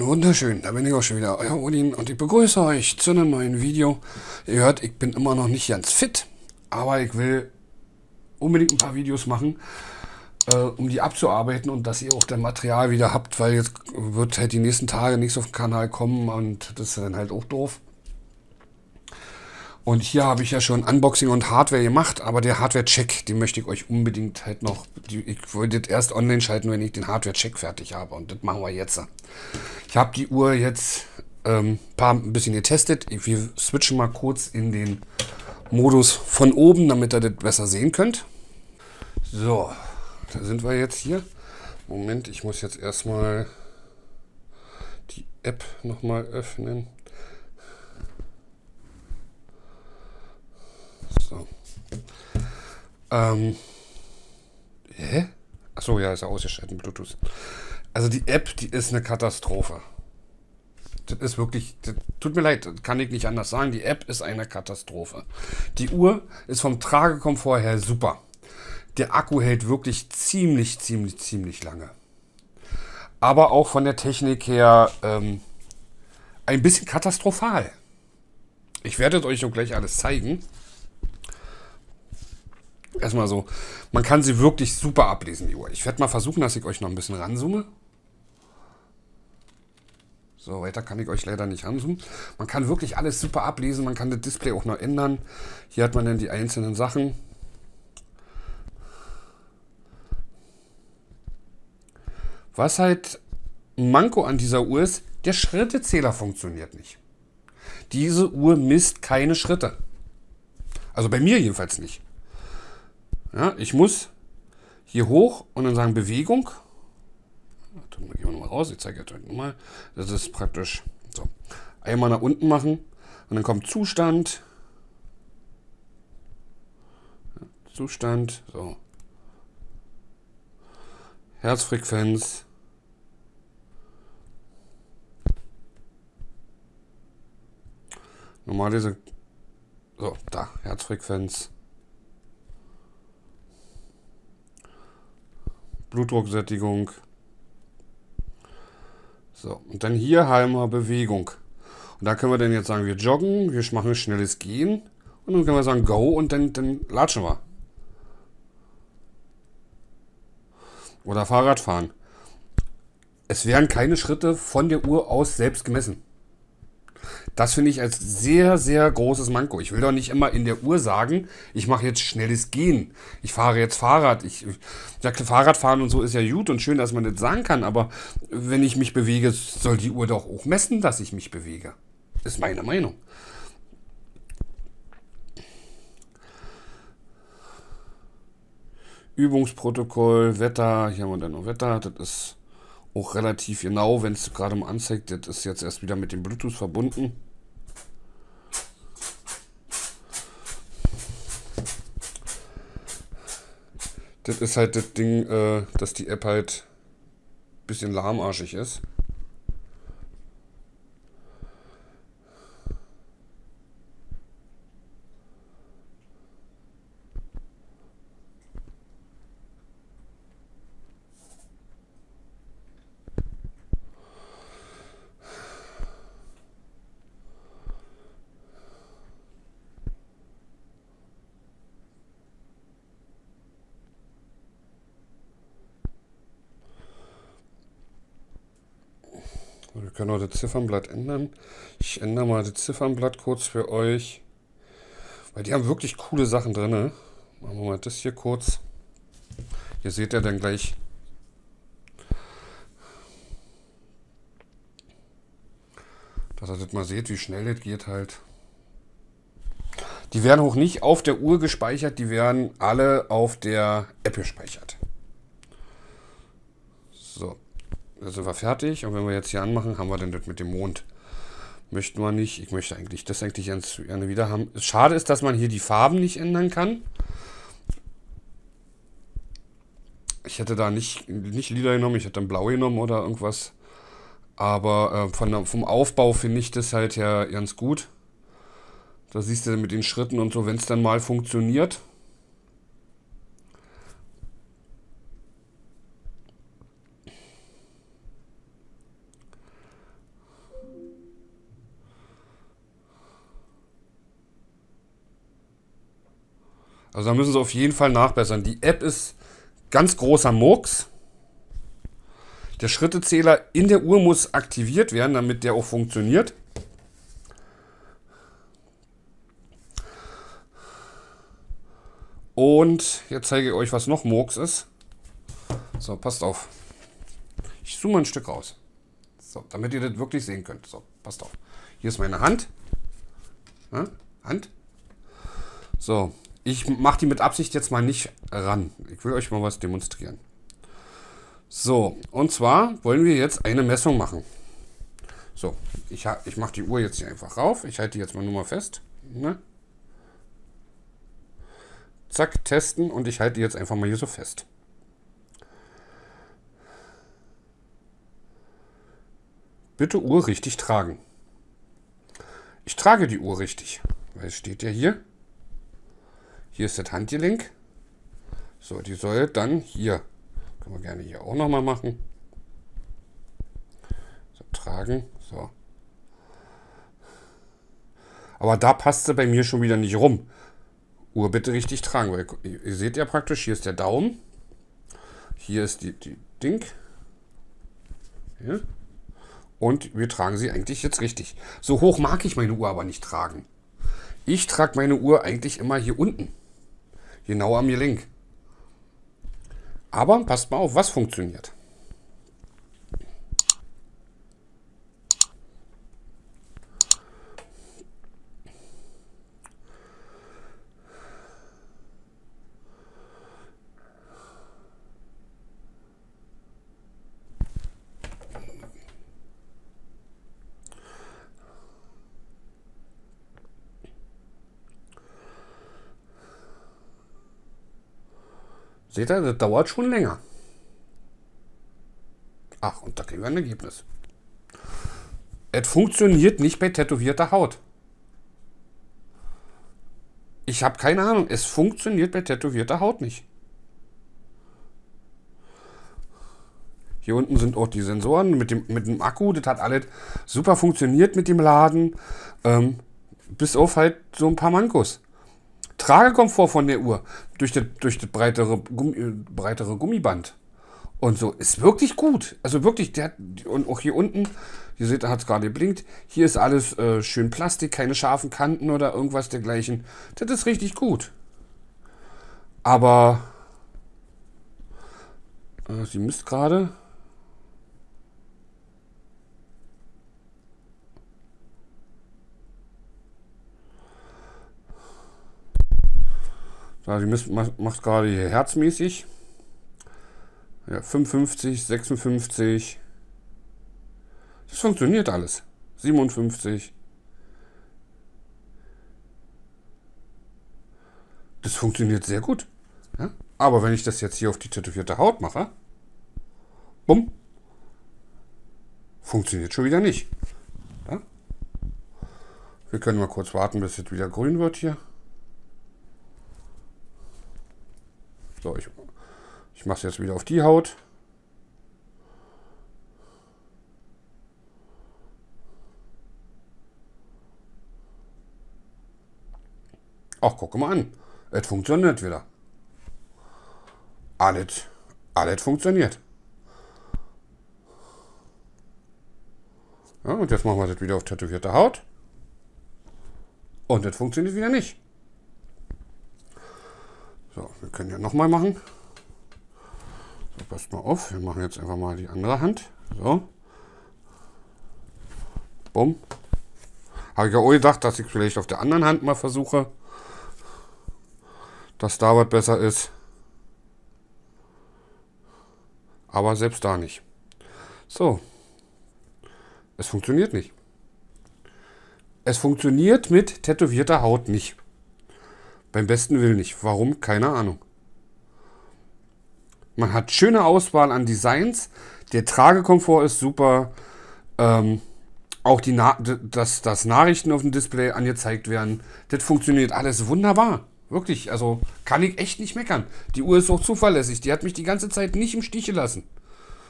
Einen wunderschönen, da bin ich auch schon wieder, euer Odin und ich begrüße euch zu einem neuen Video. Ihr hört, ich bin immer noch nicht ganz fit, aber ich will unbedingt ein paar Videos machen, äh, um die abzuarbeiten und dass ihr auch das Material wieder habt, weil jetzt wird halt die nächsten Tage nichts auf den Kanal kommen und das ist dann halt auch doof. Und hier habe ich ja schon Unboxing und Hardware gemacht, aber der Hardware-Check, den möchte ich euch unbedingt halt noch, ich wollte das erst online schalten, wenn ich den Hardware-Check fertig habe und das machen wir jetzt. Ich habe die Uhr jetzt ähm, paar, ein bisschen getestet. Wir switchen mal kurz in den Modus von oben, damit ihr das besser sehen könnt. So, da sind wir jetzt hier. Moment, ich muss jetzt erstmal die App nochmal öffnen. So. Ähm. Hä? Achso, ja, ist ja ausgeschaltet, Bluetooth. Also die App, die ist eine Katastrophe. Das ist wirklich, das tut mir leid, kann ich nicht anders sagen. Die App ist eine Katastrophe. Die Uhr ist vom Tragekomfort her super. Der Akku hält wirklich ziemlich, ziemlich, ziemlich lange. Aber auch von der Technik her ähm, ein bisschen katastrophal. Ich werde euch auch gleich alles zeigen. Erstmal so, man kann sie wirklich super ablesen, die Uhr. Ich werde mal versuchen, dass ich euch noch ein bisschen ranzoome. So, weiter kann ich euch leider nicht ranzoomen. Man kann wirklich alles super ablesen, man kann das Display auch noch ändern. Hier hat man dann die einzelnen Sachen. Was halt ein Manko an dieser Uhr ist, der Schrittezähler funktioniert nicht. Diese Uhr misst keine Schritte. Also bei mir jedenfalls nicht. Ja, ich muss hier hoch und dann sagen Bewegung. Gehen wir nochmal raus. Ich zeige euch nochmal. Das ist praktisch so. Einmal nach unten machen und dann kommt Zustand. Zustand. So. Herzfrequenz. Normale. So, da. Herzfrequenz. Blutdrucksättigung. So, und dann hier haben wir Bewegung. Und da können wir dann jetzt sagen, wir joggen, wir machen schnelles Gehen. Und dann können wir sagen, go und dann, dann latschen wir. Oder Fahrrad fahren. Es werden keine Schritte von der Uhr aus selbst gemessen. Das finde ich als sehr, sehr großes Manko. Ich will doch nicht immer in der Uhr sagen, ich mache jetzt schnelles Gehen. Ich fahre jetzt Fahrrad. Ich sagte, Fahrradfahren und so ist ja gut und schön, dass man das sagen kann, aber wenn ich mich bewege, soll die Uhr doch auch messen, dass ich mich bewege. Ist meine Meinung. Übungsprotokoll, Wetter, hier haben wir dann noch Wetter, das ist auch relativ genau, wenn es gerade mal anzeigt, das ist jetzt erst wieder mit dem Bluetooth verbunden. Das ist halt das Ding, äh, dass die App halt ein bisschen lahmarschig ist. Wir können auch das Ziffernblatt ändern. Ich ändere mal das Ziffernblatt kurz für euch. Weil die haben wirklich coole Sachen drin. Machen wir mal das hier kurz. Hier seht ihr dann gleich. Dass ihr das mal seht, wie schnell das geht halt. Die werden auch nicht auf der Uhr gespeichert, die werden alle auf der App gespeichert. So, da sind wir fertig. Und wenn wir jetzt hier anmachen, haben wir dann das mit dem Mond. Möchten wir nicht. Ich möchte eigentlich das eigentlich ganz gerne wieder haben. Schade ist, dass man hier die Farben nicht ändern kann. Ich hätte da nicht, nicht Lila genommen, ich hätte dann Blau genommen oder irgendwas. Aber äh, von, vom Aufbau finde ich das halt ja ganz gut. Da siehst du mit den Schritten und so, wenn es dann mal funktioniert, Also da müssen sie auf jeden Fall nachbessern. Die App ist ganz großer Murks. Der Schrittezähler in der Uhr muss aktiviert werden, damit der auch funktioniert. Und jetzt zeige ich euch, was noch Murks ist. So, passt auf. Ich zoome ein Stück raus. So, damit ihr das wirklich sehen könnt. So, passt auf. Hier ist meine Hand. Ja, Hand. So, ich mache die mit Absicht jetzt mal nicht ran. Ich will euch mal was demonstrieren. So, und zwar wollen wir jetzt eine Messung machen. So, ich, ich mache die Uhr jetzt hier einfach rauf. Ich halte die jetzt mal nur mal fest. Ne? Zack, testen und ich halte die jetzt einfach mal hier so fest. Bitte Uhr richtig tragen. Ich trage die Uhr richtig, weil es steht ja hier. Hier ist das Handgelenk. So, die soll dann hier, können wir gerne hier auch nochmal machen. So, tragen, so. Aber da passt sie bei mir schon wieder nicht rum. Uhr bitte richtig tragen, weil ihr seht ja praktisch, hier ist der Daumen. Hier ist die, die Ding. Hier. Und wir tragen sie eigentlich jetzt richtig. So hoch mag ich meine Uhr aber nicht tragen. Ich trage meine Uhr eigentlich immer hier unten. Genau am Gelenk. Aber passt mal auf, was funktioniert. Seht ihr, das dauert schon länger. Ach, und da kriegen wir ein Ergebnis. Es funktioniert nicht bei tätowierter Haut. Ich habe keine Ahnung. Es funktioniert bei tätowierter Haut nicht. Hier unten sind auch die Sensoren mit dem, mit dem Akku. Das hat alles super funktioniert mit dem Laden. Ähm, bis auf halt so ein paar Mankos. Tragekomfort von der Uhr durch das, durch das breitere, Gummi, äh, breitere Gummiband. Und so ist wirklich gut. Also wirklich, der und auch hier unten, ihr seht, da hat es gerade geblinkt. Hier ist alles äh, schön Plastik, keine scharfen Kanten oder irgendwas dergleichen. Das ist richtig gut. Aber äh, sie misst gerade. Da, die macht gerade hier herzmäßig. Ja, 55, 56. Das funktioniert alles. 57. Das funktioniert sehr gut. Ja? Aber wenn ich das jetzt hier auf die tätowierte Haut mache, bumm, funktioniert schon wieder nicht. Ja? Wir können mal kurz warten, bis es wieder grün wird hier. So, ich, ich mache es jetzt wieder auf die Haut. Ach, guck mal an. Es funktioniert wieder. Alles, alles funktioniert. Ja, und jetzt machen wir das wieder auf tätowierte Haut. Und das funktioniert wieder nicht. So, wir können ja nochmal machen. So, passt mal auf. Wir machen jetzt einfach mal die andere Hand. So. Bumm. Habe ich ja auch gedacht, dass ich vielleicht auf der anderen Hand mal versuche, dass da was besser ist. Aber selbst da nicht. So. Es funktioniert nicht. Es funktioniert mit tätowierter Haut nicht. Beim besten Willen nicht. Warum? Keine Ahnung. Man hat schöne Auswahl an Designs. Der Tragekomfort ist super. Ähm, auch die Na dass, dass Nachrichten auf dem Display angezeigt werden. Das funktioniert alles wunderbar. Wirklich, also kann ich echt nicht meckern. Die Uhr ist auch zuverlässig. Die hat mich die ganze Zeit nicht im Stich gelassen.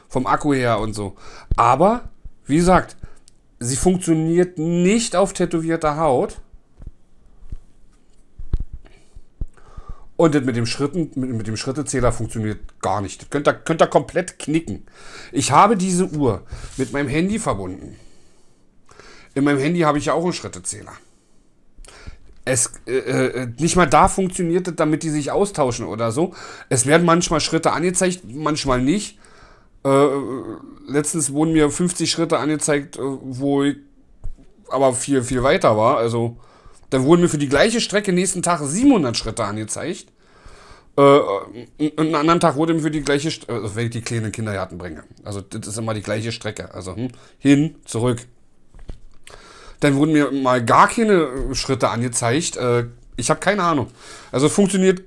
Vom Akku her und so. Aber, wie gesagt, sie funktioniert nicht auf tätowierter Haut. Und das mit dem, Schritten, mit, mit dem Schrittezähler funktioniert gar nicht. Das könnt ihr, könnt ihr komplett knicken. Ich habe diese Uhr mit meinem Handy verbunden. In meinem Handy habe ich ja auch einen Schrittezähler. Es, äh, äh, nicht mal da funktioniert es, damit die sich austauschen oder so. Es werden manchmal Schritte angezeigt, manchmal nicht. Äh, letztens wurden mir 50 Schritte angezeigt, äh, wo ich aber viel, viel weiter war. Also, dann wurden mir für die gleiche Strecke nächsten Tag 700 Schritte angezeigt. Äh, einen anderen Tag wurde mir für die gleiche, St also wenn ich die kleinen Kindergarten bringe. Also, das ist immer die gleiche Strecke. Also, hm, hin, zurück. Dann wurden mir mal gar keine Schritte angezeigt. Äh, ich habe keine Ahnung. Also, funktioniert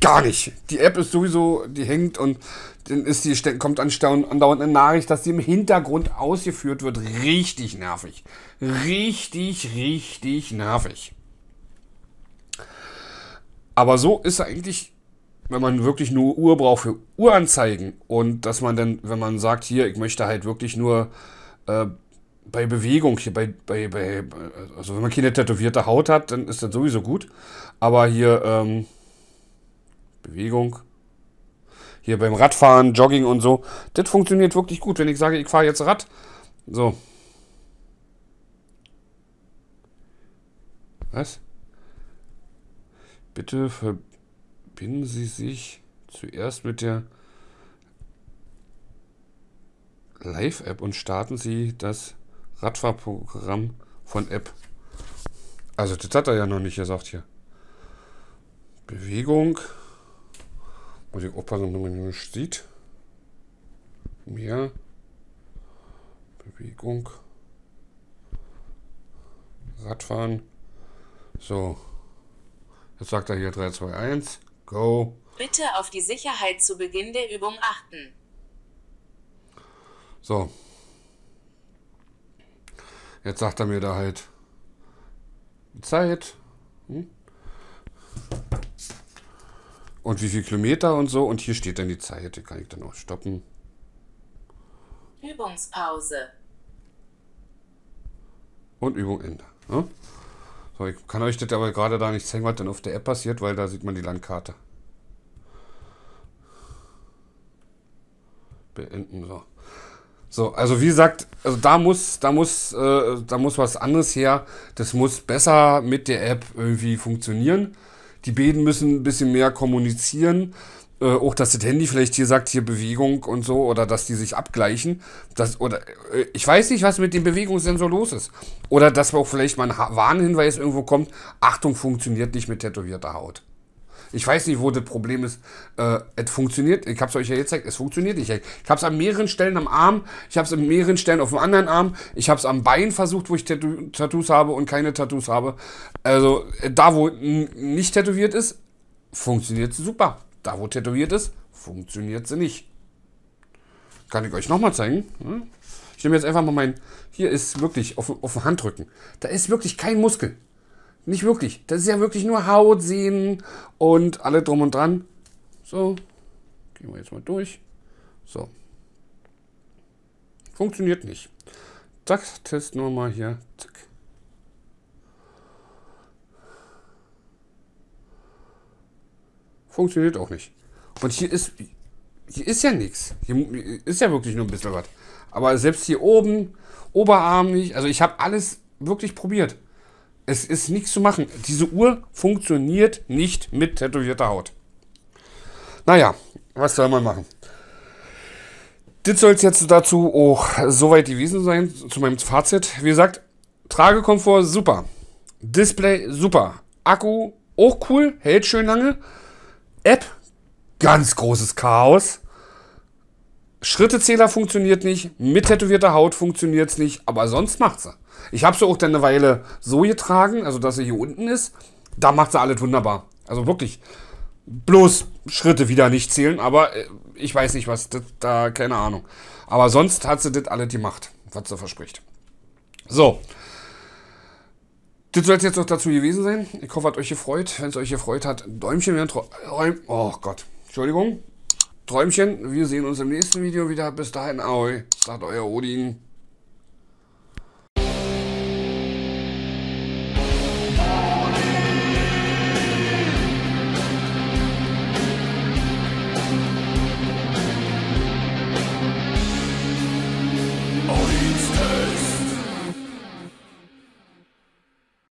gar nicht. Die App ist sowieso, die hängt und dann ist die, kommt andauernd eine Nachricht, dass sie im Hintergrund ausgeführt wird. Richtig nervig. Richtig, richtig nervig. Aber so ist eigentlich, wenn man wirklich nur Uhr braucht für Uhranzeigen und dass man dann, wenn man sagt, hier, ich möchte halt wirklich nur äh, bei Bewegung, hier bei, bei, bei, also wenn man keine tätowierte Haut hat, dann ist das sowieso gut. Aber hier, ähm, Bewegung. Hier beim Radfahren, Jogging und so. Das funktioniert wirklich gut, wenn ich sage, ich fahre jetzt Rad. So. Was? Bitte verbinden Sie sich zuerst mit der Live-App und starten Sie das Radfahrprogramm von App. Also das hat er ja noch nicht gesagt hier. Bewegung. Muss ich aufpassen, ob man nicht sieht. Mehr. Bewegung. Radfahren. So. Jetzt sagt er hier 3, 2, 1. Go. Bitte auf die Sicherheit zu Beginn der Übung achten. So. Jetzt sagt er mir da halt Zeit. Hm? Und wie viel Kilometer und so. Und hier steht dann die Zeit, die kann ich dann auch stoppen. Übungspause. Und Übung Ende. Ja? Ne? So, ich kann euch das aber gerade da nicht zeigen, was dann auf der App passiert, weil da sieht man die Landkarte. Beenden, so. So, also wie gesagt, also da muss, da muss, äh, da muss was anderes her. Das muss besser mit der App irgendwie funktionieren. Die beiden müssen ein bisschen mehr kommunizieren. Äh, auch, dass das Handy vielleicht hier sagt, hier Bewegung und so, oder dass die sich abgleichen. Das, oder äh, ich weiß nicht, was mit dem Bewegungssensor los ist. Oder dass auch vielleicht mal ein Warnhinweis irgendwo kommt, Achtung, funktioniert nicht mit tätowierter Haut. Ich weiß nicht, wo das Problem ist. Äh, es funktioniert. Ich habe es euch ja gezeigt. Es funktioniert nicht. Ich habe es an mehreren Stellen am Arm. Ich habe es an mehreren Stellen auf dem anderen Arm. Ich habe es am Bein versucht, wo ich Tattoo Tattoos habe und keine Tattoos habe. Also äh, da, wo nicht tätowiert ist, funktioniert es super. Da, wo tätowiert ist, funktioniert sie nicht. Kann ich euch nochmal zeigen. Hm? Ich nehme jetzt einfach mal mein. Hier ist wirklich auf, auf den Handrücken. Da ist wirklich kein Muskel. Nicht wirklich. Das ist ja wirklich nur Haut, Sehnen und alle drum und dran. So. Gehen wir jetzt mal durch. So. Funktioniert nicht. Zack, Test nur mal hier. Zack. Funktioniert auch nicht. Und hier ist, hier ist ja nichts. Hier ist ja wirklich nur ein bisschen was. Aber selbst hier oben, Oberarm nicht. Also ich habe alles wirklich probiert. Es ist nichts zu machen. Diese Uhr funktioniert nicht mit tätowierter Haut. Naja, was soll man machen? Das soll es jetzt dazu auch soweit gewesen sein, zu meinem Fazit. Wie gesagt, Tragekomfort super. Display super. Akku auch cool, hält schön lange. App, ganz großes Chaos. Schrittezähler funktioniert nicht, mit tätowierter Haut funktioniert es nicht, aber sonst macht sie. Ich habe sie auch dann eine Weile so getragen, also dass sie hier unten ist. Da macht sie alles wunderbar. Also wirklich. Bloß Schritte wieder nicht zählen, aber äh, ich weiß nicht, was das, da, keine Ahnung. Aber sonst hat sie das alles gemacht, was sie verspricht. So. Das soll es jetzt noch dazu gewesen sein. Ich hoffe, hat euch gefreut. Wenn es euch gefreut hat, Däumchen werden. Oh Gott. Entschuldigung. Träumchen. Wir sehen uns im nächsten Video wieder. Bis dahin, ahoi. Sagt euer Odin.